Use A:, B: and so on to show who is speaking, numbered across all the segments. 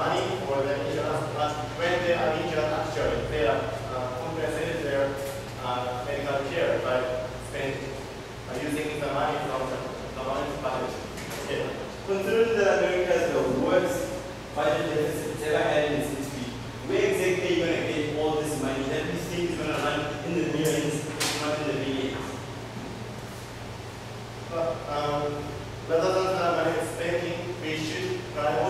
A: money for the insurance, but when they are injured, actually, they are uh, compensated their uh, medical care by spending, uh, using the money from the government budget. Okay.
B: Considering that America is the worst budget deficit it's ever had in its history, where exactly you going to get all this money? That this thing is going to run in the millions, not in the billions.
A: But, um, rather than the money spending, we should prioritize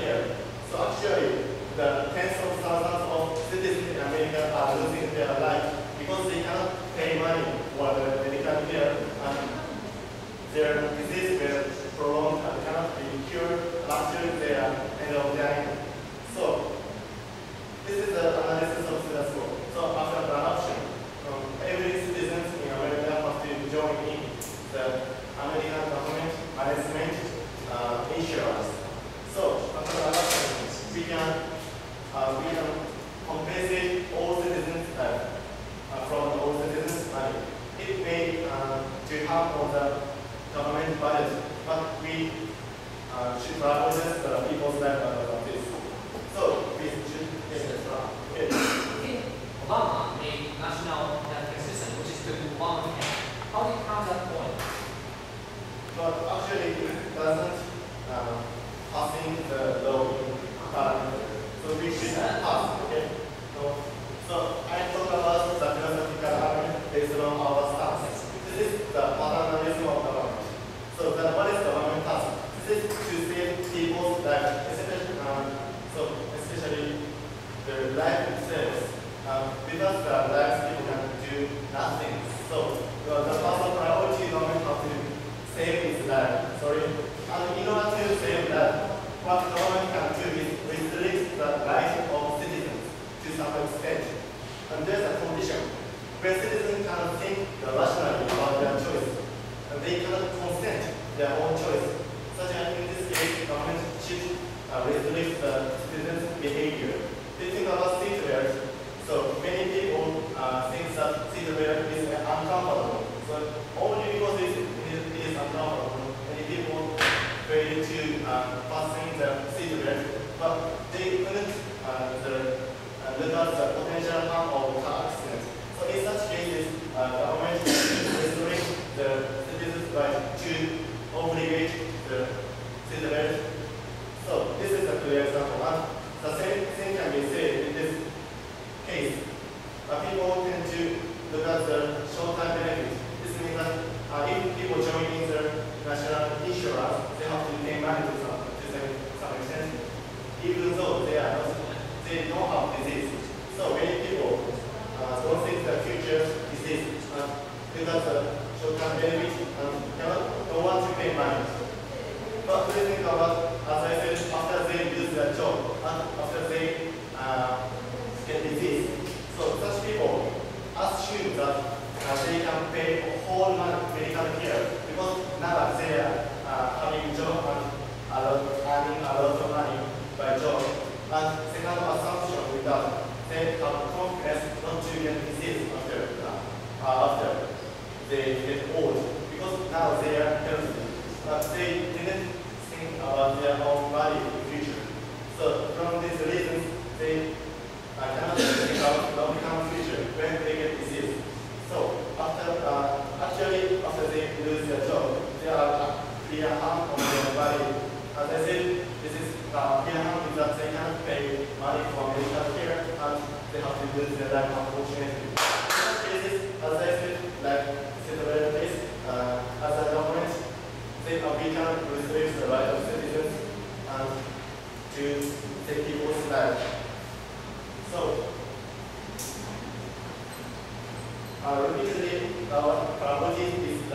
A: here. So actually, the tens of thousands of citizens in America are losing their life because they cannot pay money for the medical care and their but actually it doesn't um, uh, passing the law uh, so we should pass, okay? So, so I talk about the philosophical argument based on our stance. This is the paternalism of government. So then what is the government task? This is to save people that especially, um, so especially the life itself. Um, because the lives people can do nothing. So uh, the first priority save his life. Sorry. And in order to save life, what government can do is restrict the rights of citizens to some extent. And there's a condition where citizens cannot think rationally about their choice. And they cannot consent their own choice. Such as in this case, government should uh, restrict the citizens' behavior. They think about seatbelt. So many people uh, think that seatbelt is uncomfortable. So only because it is, it is uncomfortable, many people fail to uh, fasten the seatbelt, but they couldn't uh, the, uh, the potential harm of car accident. So in such cases, uh, government restoring the citizens' right to obligate the citizens. So this is a clear example. And the same thing can be said in this case. Uh, people tend to look at the short-term benefit. This means that uh, if people join in the national insurance, they have to pay money to some, even though they are not, they don't have disease. So many people uh, don't think the future disease uh, at the short-term benefit and cannot, don't want to pay money. But they think about, as I said, after they lose their job, and after they uh, get disease. So such people assume that uh, they can pay whole month medical care because now they are uh, having job and a lot, earning a lot of money by job. And second assumption with that, they have confidence not to get disease after, uh, after they get old because now they are healthy. But they didn't think about their own body in the future. So from these reasons, they uh, cannot think about long-term future when they get disease. So after uh, actually after they lose their job, there are clear harm on their body. As I said, this is uh, clear harm is that they cannot pay money for medical care and they have to lose their life unfortunately. In such cases, as I said, like Cinderella case, uh, as a government, they uh, we can restrict the right of citizens and to take people's life. So, uh, repeatedly, our priority
C: is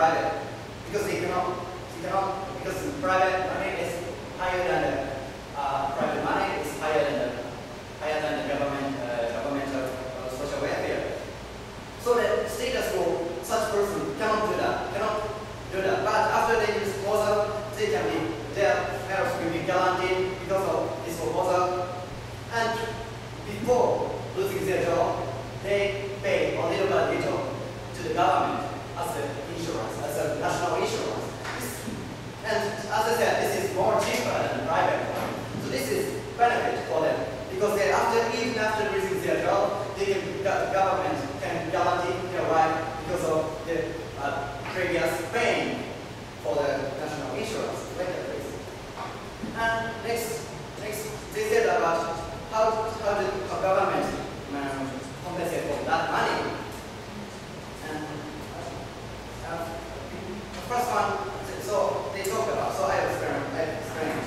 D: private because they cannot, they cannot because private money is higher than the uh, private money is higher than the higher than the government uh, governmental uh, social welfare. So the status quo, such person cannot do that, cannot do that. But after they use proposal, they can be their health will be guaranteed because of this proposal. And before losing their job, they pay a little by little to the government national insurance. And as I said, this is more cheaper than private one. So this is benefit for them because they after even after losing their job, the government can guarantee their right because of the uh, previous paying for the national insurance later please. And next, next, they said about how how the government um, compensate for that money. And uh, uh, the first one, so they talk about, so I explained, I explained.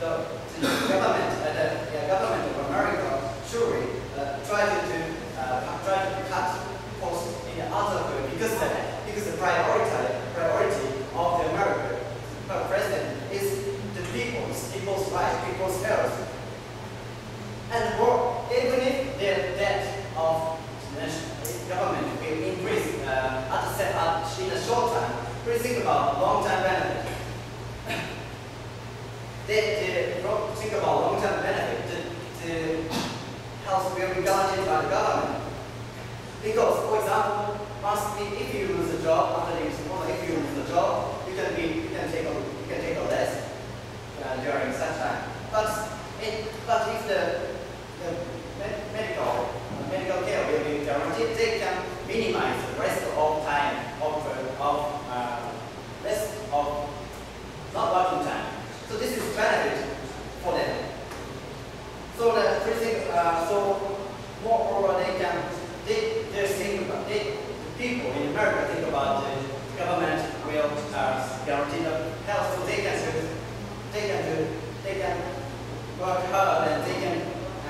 D: The, the government, uh, the, the government of America surely uh, tried to uh, try to cut costs in the other way because the, because the priority priority of the American uh, president is the people's people's rights, people's health. And more, even if the debt of the national government will increase uh, at the set up in a short time, please think about long-term benefit. they, they don't think about long-term benefit. The, the be by the government. Because, for example, once the- if you lose a job after the suppose if you lose a job, you can be you can take a you can take a rest uh, during such time. But it, but if the the med- medical medical care will be guaranteed, they can minimize the rest of time of uh, of uh, rest of not working time. So this is benefit for them. So the so moreover they can, they, they think about, they, the people in America think about the government will uh, guarantee the health, so they can do, they can do, they can work hard and they can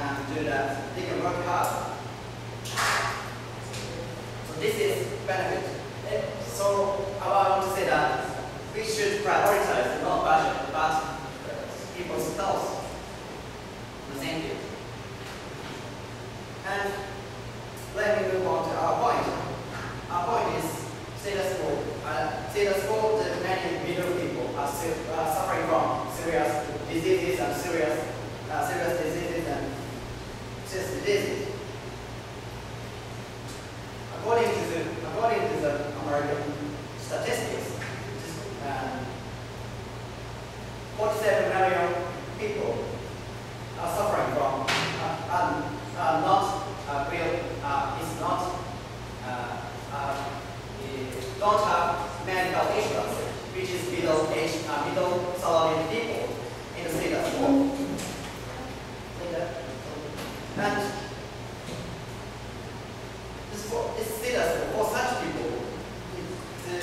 D: um, do that, they can work hard. So this is benefit. So I want to say that we should prioritize not budget, but people's health. Thank you. And let me move on to our point. Our point is status quo. Uh, status quo, the many middle people are suffering from serious diseases and serious, uh, serious diseases and serious diseases. According to the, according to the American statistics, uh, 47 million people are suffering from uh, uh, uh, not uh, real, uh, is not, uh, uh, eh, don't have medical insurance, which is middle age, uh, middle salary people in the state as well. And this for, this status for such people, the,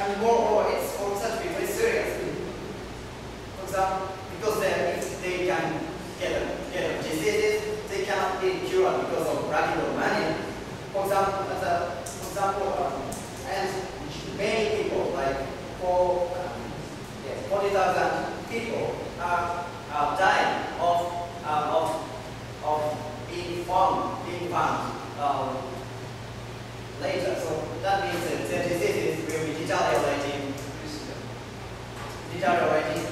D: and moreover, it's for such people, serious. For example, because they, if they can get get diseases, they cannot be cured because of lacking of money. For example, as a, for example, um, and many people, like four, um, yes, 40,000 people are, are dying of, uh, of, of being found, being found um, later. So that means that their diseases will be deteriorating deteriorating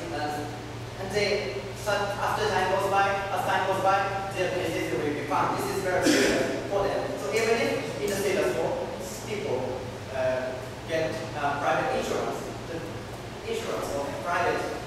D: and, they such after time goes by, as time goes by, their disease will be found. This is very serious for them. So even if in the status quo, people uh, get uh, private insurance, the insurance
E: of
B: private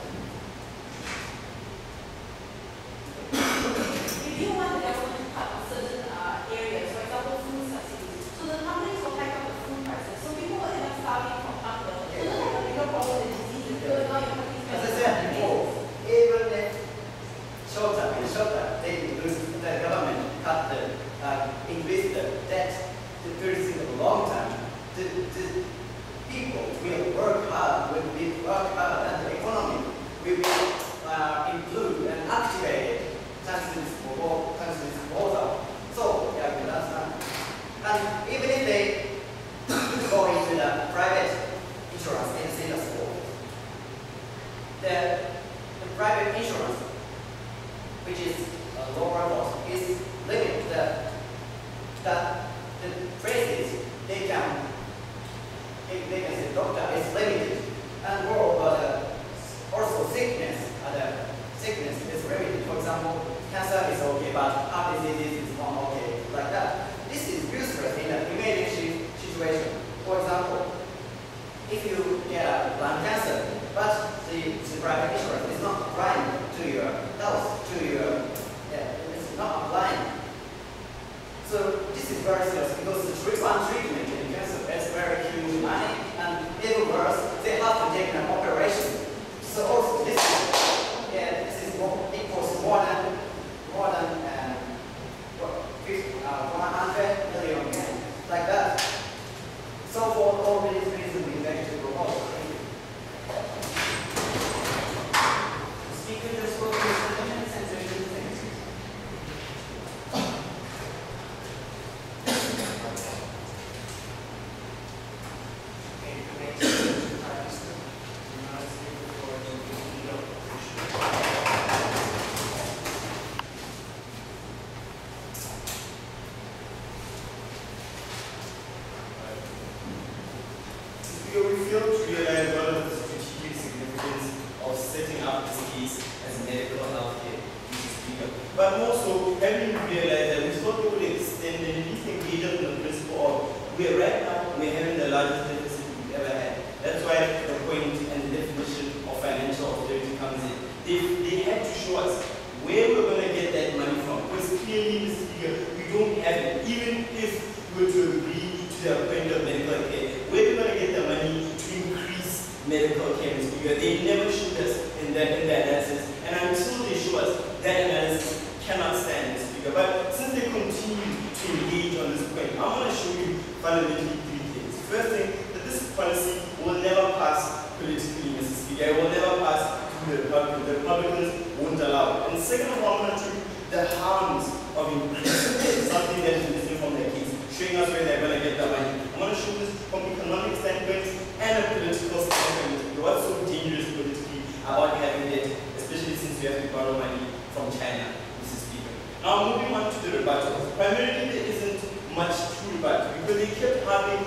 B: fundamentally three things. First thing, that this policy will never pass politically. Speaker. It will never pass through the Republicans. The Republicans won't allow it. And second of all, I want to show the harms of increasing something that is missing from their case, showing us where they're going to get the money. I want to show this from economic standpoint and a political standpoint. What's so dangerous politically about having debt, especially since we have to borrow money from China, Mrs. Speaker. Now moving on to the rebuttal. Primarily there isn't much rebut because they kept having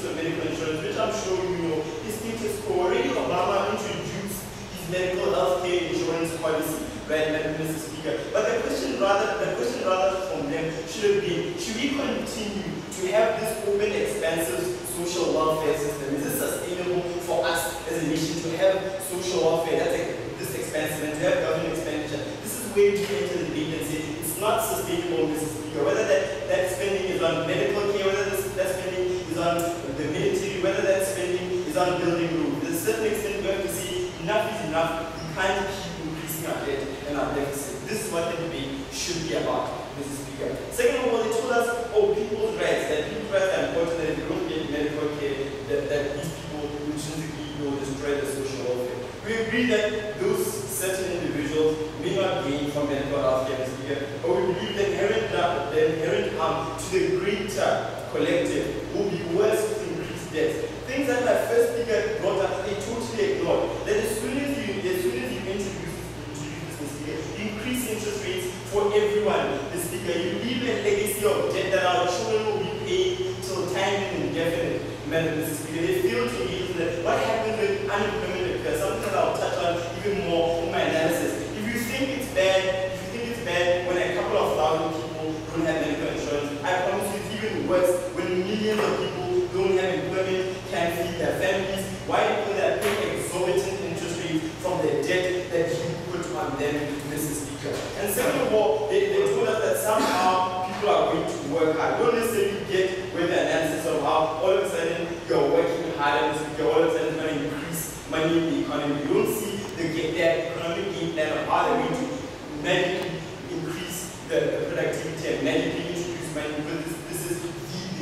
B: use of medical insurance, which I'm sure you know is status quo. Already Obama introduced his medical health care insurance policy, right, Mr. Speaker. But the question rather, the question rather from them should have been, should we continue to have this open, expansive social welfare system? Is it sustainable for us as a nation to have social welfare that's this expensive and to have government expenditure? This is where we enter the debate and say it's not sustainable, Mr. Speaker. Whether that, that spending is on medical care, whether that spending is on the military, whether that spending is on building roads. There's a certain extent we have to see enough is enough. We can't keep increasing our debt and our deficit. This is what the debate should be about, Mr. Speaker. Second of all, they told us, oh, people's rights, that people's rights are important, that if they don't get medical care, that, that these people intrinsically will destroy the social welfare. We agree that those certain individuals may not gain from medical health care, Mr. Speaker, but we believe the inherent, harm- the inherent harm to the greater collective will be worse with increased debt. Things that my first speaker brought up, they totally ignored. That as soon as you, as soon as you introduce, introduce this, Mr. Speaker, you increase interest rates for everyone, Mr. Speaker. You leave a legacy of debt that our children will be paying till time indefinite. Madam Mr. Speaker, they fail to engage in that. What happens when unemployment occurs? Something that I'll touch on even more in my analysis. If you think it's bad, if you think it's bad when a couple of thousand people don't have medical insurance, I promise you it's even worse when millions of people don't have employment, can't feed their families. Why people that pay exorbitant interest rates from the debt that you put on them, Mr. Speaker. And second of all, they, they told us that somehow people are going to work hard. Don't necessarily get with the analysis of how all of a sudden you're working harder, Mr. Speaker, all of a sudden it's going to increase money in the economy. You don't see the get their economic game plan of how they're going to magically increase the, the productivity and magically introduce money because this, this is the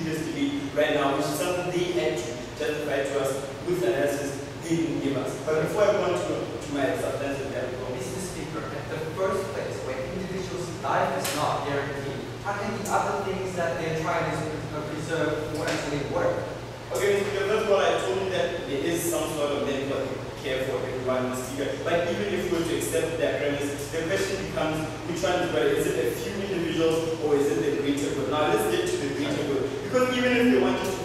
B: biggest debate right now, which is something they had to justify to us with analysis they didn't give us. But before I go on to, to my substantive level,
F: Mr. Speaker, at the first place, when individuals' life is not guaranteed, how can the other things that they're trying to uh, preserve will actually work?
B: Okay, Mr. Speaker, first of all, I told you that there is some sort of medical care for everyone was bigger. But even if we were to accept that premise, the question becomes which one is better? Is it a few individuals or is it the greater good? Now let's get to the greater good. Because even if they wanted to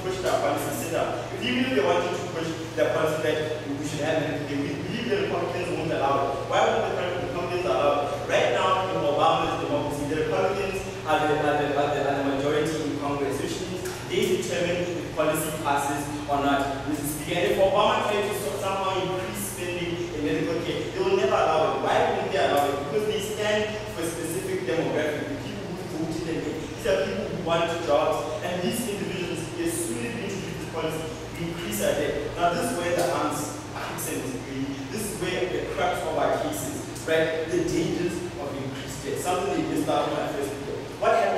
B: down. If even if they wanted to push that policy that we should have an believe the Republicans won't allow it. Why would the Republicans allow it? Right now in Obama's democracy, the Republicans are the, are the, are the, are the majority in Congress, which means they determine if the policy passes or not. Is speaking. And if Obama tried to so- somehow increase spending in medical care, they will never allow it. Why wouldn't they allow it? Because they stand for a specific demographic. The people who voted and these are people who want jobs. And these individuals, as soon as introduce we increase our debt. Now this is where the arms accent is this is where the of our cases, right? The dangers of increased debt. Something they missed out on my first video. What happens